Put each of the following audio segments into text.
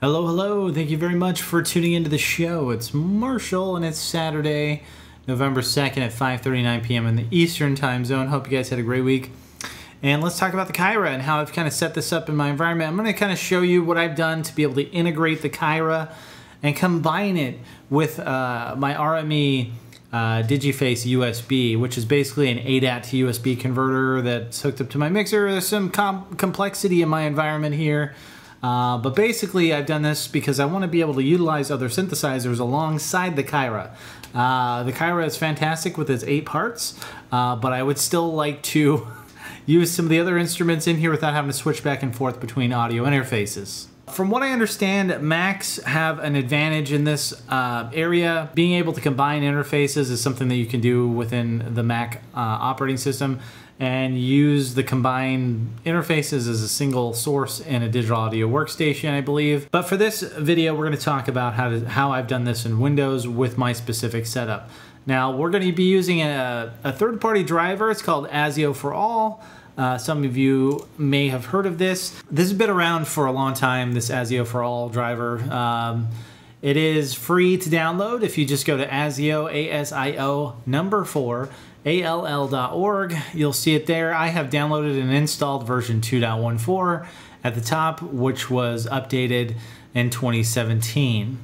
Hello, hello. Thank you very much for tuning into the show. It's Marshal and it's Saturday, November 2nd at 5:39 p.m. in the Eastern Time Zone. Hope you guys had a great week. And let's talk about the Kyra and how I've kind of set this up in my environment. I'm going to kind of show you what I've done to be able to integrate the Kyra and combine it with uh, my RME uh, Digiface USB, which is basically an ADAT to USB converter that's hooked up to my mixer. There's some com complexity in my environment here. Uh, but basically, I've done this because I want to be able to utilize other synthesizers alongside the Kyra. Uh, the Kyra is fantastic with its eight parts, uh, but I would still like to use some of the other instruments in here without having to switch back and forth between audio interfaces. From what I understand, Macs have an advantage in this uh, area. Being able to combine interfaces is something that you can do within the Mac uh, operating system and use the combined interfaces as a single source in a digital audio workstation, I believe. But for this video, we're going to talk about how, to, how I've done this in Windows with my specific setup. Now, we're going to be using a, a third-party driver. It's called ASIO for All. Uh, some of you may have heard of this. This has been around for a long time, this ASIO for All driver. Um, it is free to download if you just go to ASIO, A-S-I-O, number four, all.org. You'll see it there. I have downloaded and installed version 2.14 at the top, which was updated in 2017,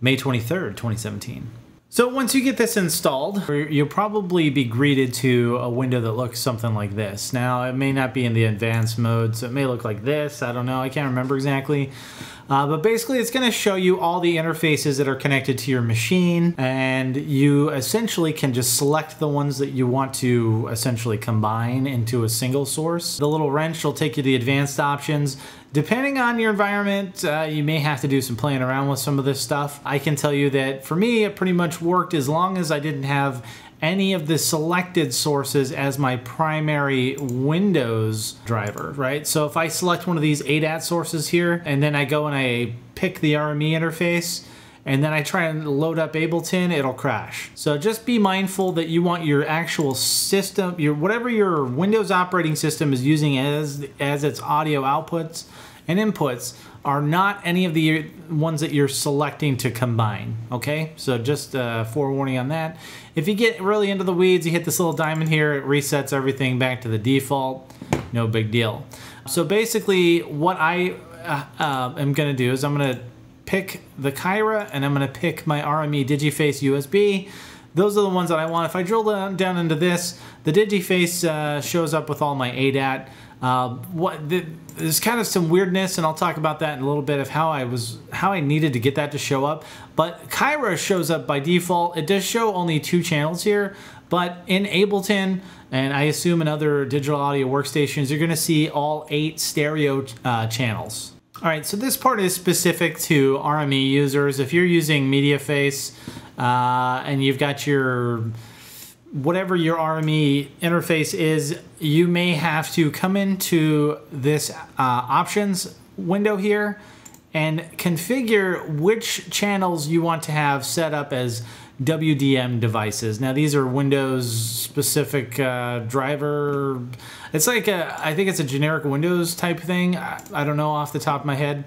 May 23rd, 2017. So once you get this installed, you'll probably be greeted to a window that looks something like this. Now, it may not be in the advanced mode, so it may look like this. I don't know. I can't remember exactly. Uh, but basically, it's going to show you all the interfaces that are connected to your machine, and you essentially can just select the ones that you want to essentially combine into a single source. The little wrench will take you to the advanced options. Depending on your environment, uh, you may have to do some playing around with some of this stuff. I can tell you that for me, it pretty much worked as long as I didn't have any of the selected sources as my primary Windows driver, right? So if I select one of these ADAT sources here, and then I go and I pick the RME interface, and then I try and load up Ableton, it'll crash. So just be mindful that you want your actual system, your whatever your Windows operating system is using as, as its audio outputs and inputs are not any of the ones that you're selecting to combine, okay? So just uh, forewarning on that. If you get really into the weeds, you hit this little diamond here, it resets everything back to the default, no big deal. So basically what I uh, uh, am gonna do is I'm gonna pick the Kyra and I'm gonna pick my RME Digiface USB. Those are the ones that I want. If I drill down, down into this, the Digiface uh, shows up with all my ADAT. Uh, what the, there's kind of some weirdness, and I'll talk about that in a little bit of how I was how I needed to get that to show up. But Kyra shows up by default. It does show only two channels here, but in Ableton and I assume in other digital audio workstations, you're going to see all eight stereo uh, channels. All right, so this part is specific to RME users. If you're using MADIface uh, and you've got your whatever your RME interface is, you may have to come into this uh, options window here and configure which channels you want to have set up as WDM devices. Now these are Windows specific uh, driver. It's like a, I think it's a generic Windows type thing. I, I don't know off the top of my head.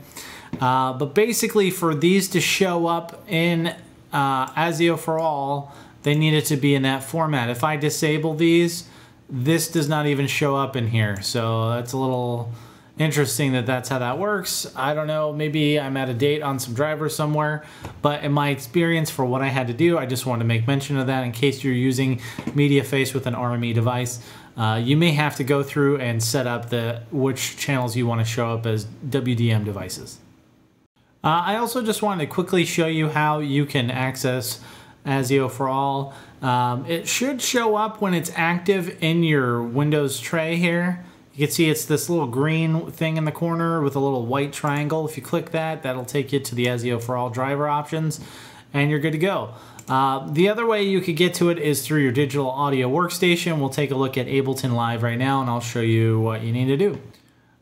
Uh, but basically for these to show up in uh, ASIO for all, they need it to be in that format. If I disable these, this does not even show up in here. So that's a little interesting that that's how that works. I don't know, maybe I'm out of date on some drivers somewhere, but in my experience for what I had to do, I just wanted to make mention of that in case you're using MADIface with an RME device. Uh, you may have to go through and set up the which channels you want to show up as WDM devices. Uh, I also just wanted to quickly show you how you can access ASIO for all. Um, it should show up when it's active in your Windows tray here. You can see it's this little green thing in the corner with a little white triangle. If you click that, that'll take you to the ASIO for all driver options and you're good to go. Uh, the other way you could get to it is through your digital audio workstation. We'll take a look at Ableton Live right now and I'll show you what you need to do.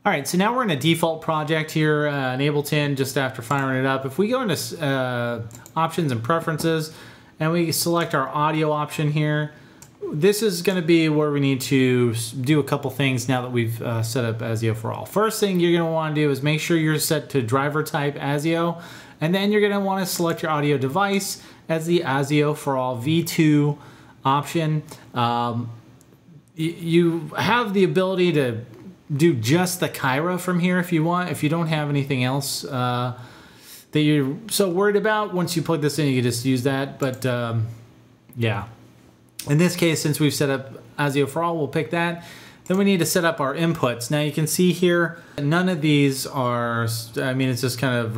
All right, so now we're in a default project here uh, in Ableton just after firing it up. If we go into uh, options and preferences, and we select our audio option here. this is going to be where we need to do a couple things now that we've uh, set up ASIO for all. First thing you're going to want to do is make sure you're set to driver type ASIO, and then you're going to want to select your audio device as the ASIO for all V2 option. Um, you have the ability to do just the Kyra from here if you want. If you don't have anything else uh, that you're so worried about, once you plug this in, you can just use that. But um, yeah. In this case, since we've set up ASIO for all, we'll pick that. Then we need to set up our inputs. Now you can see here, none of these are, I mean, it's just kind of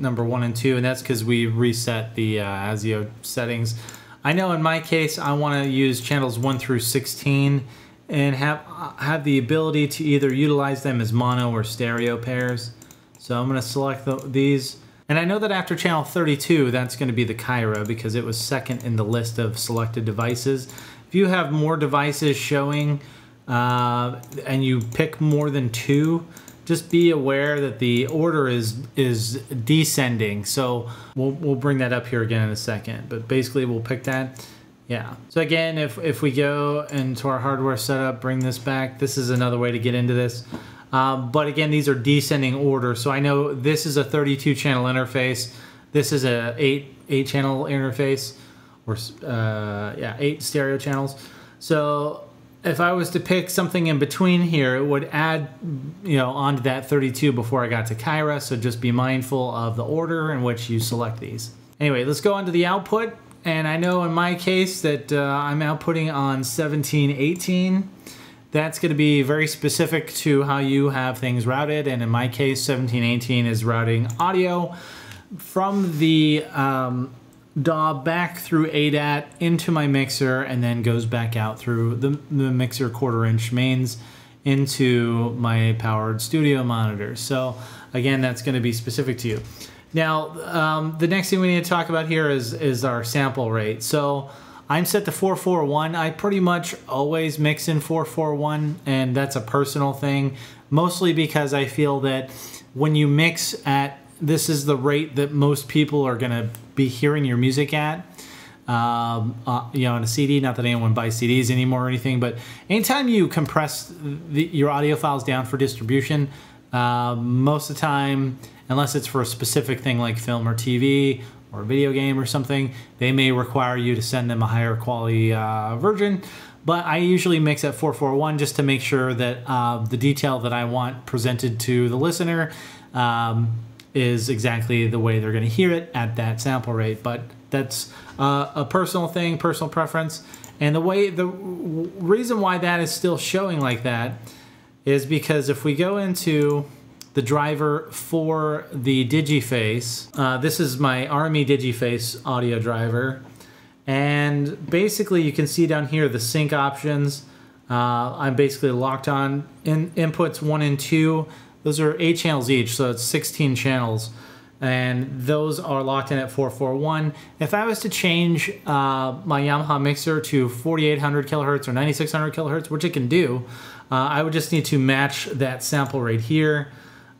number one and two, and that's because we reset the uh, ASIO settings. I know in my case, I want to use channels 1 through 16 and have, have the ability to either utilize them as mono or stereo pairs. So I'm going to select the, these. And I know that after channel 32, that's going to be the Kyra because it was second in the list of selected devices. If you have more devices showing uh, and you pick more than two, just be aware that the order is is descending. So we'll, we'll bring that up here again in a second. But basically we'll pick that. Yeah. So again, if, if we go into our hardware setup, bring this back, this is another way to get into this. Um, but again, these are descending order. So I know this is a 32 channel interface. This is a eight eight channel interface, or uh, yeah, eight stereo channels. So if I was to pick something in between here, it would add, you know, onto that 32 before I got to Kyra. So just be mindful of the order in which you select these. Anyway, let's go on to the output. And I know in my case that uh, I'm outputting on 1718. That's going to be very specific to how you have things routed. And in my case, 1718 is routing audio from the um, DAW back through ADAT into my mixer and then goes back out through the, the mixer quarter inch mains into my powered studio monitors. So again, that's going to be specific to you. Now, um, the next thing we need to talk about here is, is our sample rate. So I'm set to 441. I pretty much always mix in 441, and that's a personal thing, mostly because I feel that when you mix at this is the rate that most people are going to be hearing your music at. Um, uh, you know, on a CD. Not that anyone buys CDs anymore or anything, but anytime you compress the, your audio files down for distribution, uh, most of the time, unless it's for a specific thing like film or TV or a video game or something, they may require you to send them a higher quality uh, version. But I usually mix at 441 just to make sure that uh, the detail that I want presented to the listener um, is exactly the way they're going to hear it at that sample rate. But that's uh, a personal thing, personal preference. And the way the reason why that is still showing like that is because if we go into the driver for the Digiface. Uh, this is my RME Digiface audio driver. And basically you can see down here the sync options. Uh, I'm basically locked on in inputs one and two. Those are eight channels each, so it's 16 channels. And those are locked in at 441. If I was to change uh, my Yamaha mixer to 4800 kilohertz or 9600 kilohertz, which it can do, uh, I would just need to match that sample right here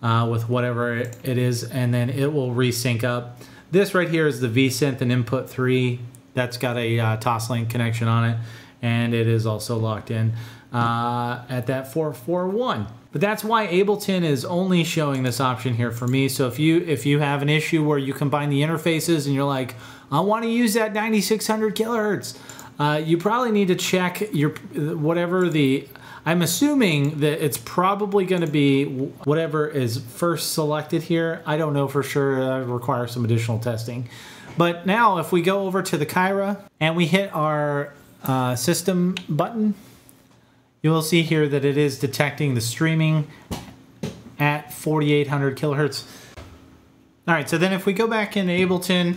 uh, with whatever it is, and then it will resync up. This right here is the V-Synth and input 3. That's got a uh, Toslink connection on it, and it is also locked in uh, at that 441. But that's why Ableton is only showing this option here for me. So if you if you have an issue where you combine the interfaces and you're like, I want to use that 9600 kilohertz, uh, you probably need to check your whatever the I'm assuming that it's probably going to be whatever is first selected here. I don't know for sure. That requires some additional testing. But now if we go over to the Kyra and we hit our uh, system button, you will see here that it is detecting the streaming at 4800 kilohertz. All right, so then if we go back in Ableton,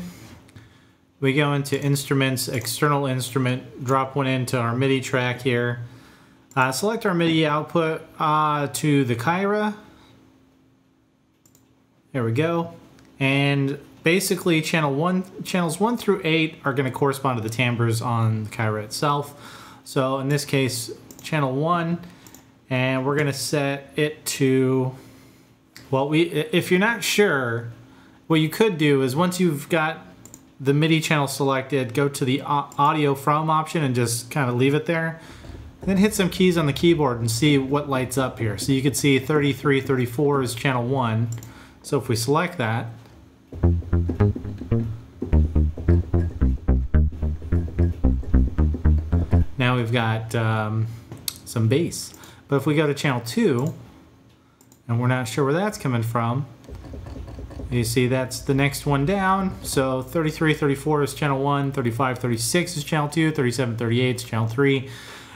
we go into instruments, external instrument, drop one into our MIDI track here. Uh, select our MIDI output uh, to the Kyra. There we go. And basically channel one, channels one through eight are going to correspond to the timbres on the Kyra itself. So in this case, channel one, and we're going to set it to, well, we if you're not sure, what you could do is once you've got the MIDI channel selected, go to the audio from option and just kind of leave it there. Then hit some keys on the keyboard and see what lights up here. So you can see 33, 34 is channel 1. So if we select that, now we've got um, some bass. But if we go to channel 2, and we're not sure where that's coming from, you see that's the next one down. So 33, 34 is channel 1, 35, 36 is channel 2, 37, 38 is channel 3.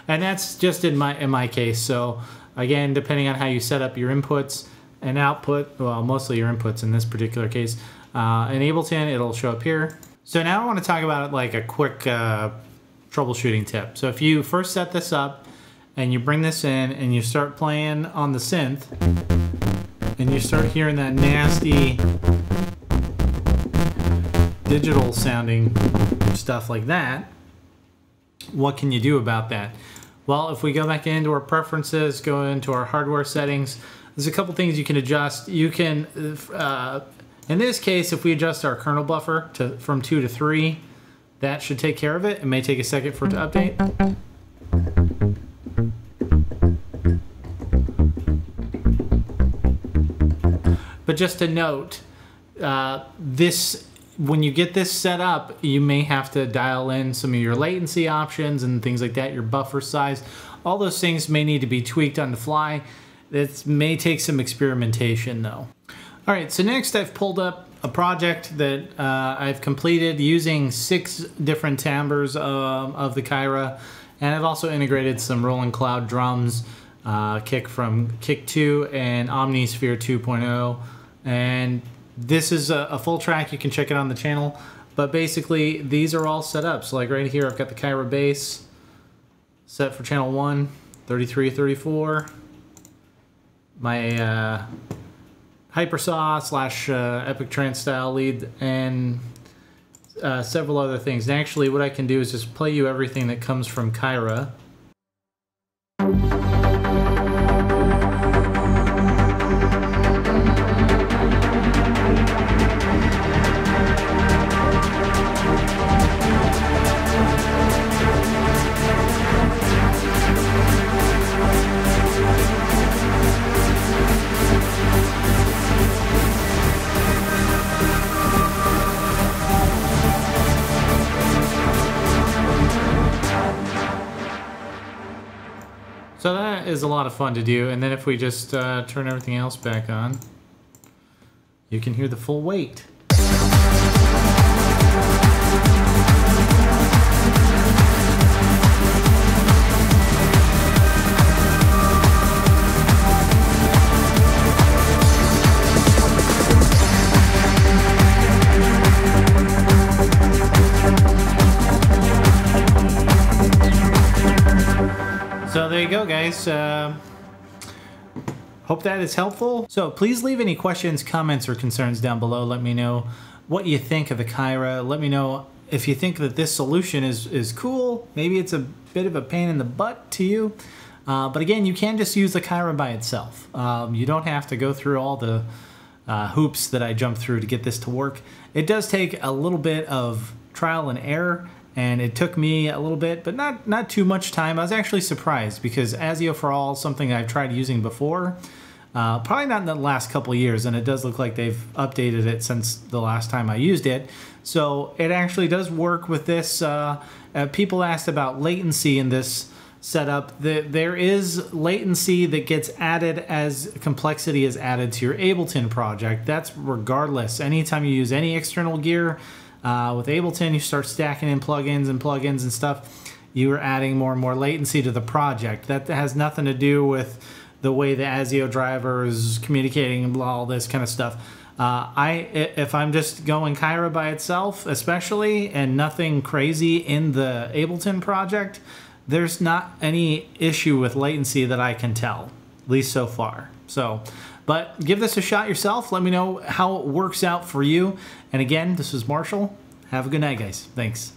And that's just in my in my case. So again, depending on how you set up your inputs and output, well, mostly your inputs in this particular case, uh, in Ableton, it'll show up here. So now I want to talk about like a quick uh, troubleshooting tip. So if you first set this up and you bring this in and you start playing on the synth and you start hearing that nasty digital sounding stuff like that, what can you do about that? Well, if we go back into our preferences, go into our hardware settings, there's a couple things you can adjust. You can, uh, in this case, if we adjust our kernel buffer to from 2 to 3, that should take care of it. It may take a second for it to update. But just a note, uh, this when you get this set up, you may have to dial in some of your latency options and things like that, your buffer size. All those things may need to be tweaked on the fly. It may take some experimentation though. All right, so next I've pulled up a project that uh, I've completed using six different timbres um, of the Kyra, and I've also integrated some Roland Cloud drums, uh, kick from Kick 2 and Omnisphere 2.0, and this is a, a, full track. You can check it on the channel. But basically, these are all set up. So like right here, I've got the Kyra bass set for channel 1, 33, 34. My uh, Hypersaw slash uh, Epic Trance style lead and uh, several other things. And actually, what I can do is just play you everything that comes from Kyra. So that is a lot of fun to do. And then if we just uh, turn everything else back on, you can hear the full weight. You go, guys. Uh, hope that is helpful. So please leave any questions, comments, or concerns down below. Let me know what you think of the Kyra. Let me know if you think that this solution is, is cool. Maybe it's a bit of a pain in the butt to you. Uh, but again, you can just use the Kyra by itself. Um, you don't have to go through all the uh, hoops that I jumped through to get this to work. It does take a little bit of trial and error and it took me a little bit, but not not too much time. I was actually surprised because ASIO for All, something I've tried using before, uh, probably not in the last couple years, and it does look like they've updated it since the last time I used it. So it actually does work with this. Uh, uh, people asked about latency in this setup. The, there is latency that gets added as complexity is added to your Ableton project. That's regardless. Anytime you use any external gear, uh, with Ableton, you start stacking in plugins and plugins and stuff. You are adding more and more latency to the project. That has nothing to do with the way the ASIO driver is communicating and all this kind of stuff. Uh, I if I'm just going Kyra by itself, especially, and nothing crazy in the Ableton project, there's not any issue with latency that I can tell, at least so far. So, but give this a shot yourself. Let me know how it works out for you. And again, this is Marshal. Have a good night, guys. Thanks.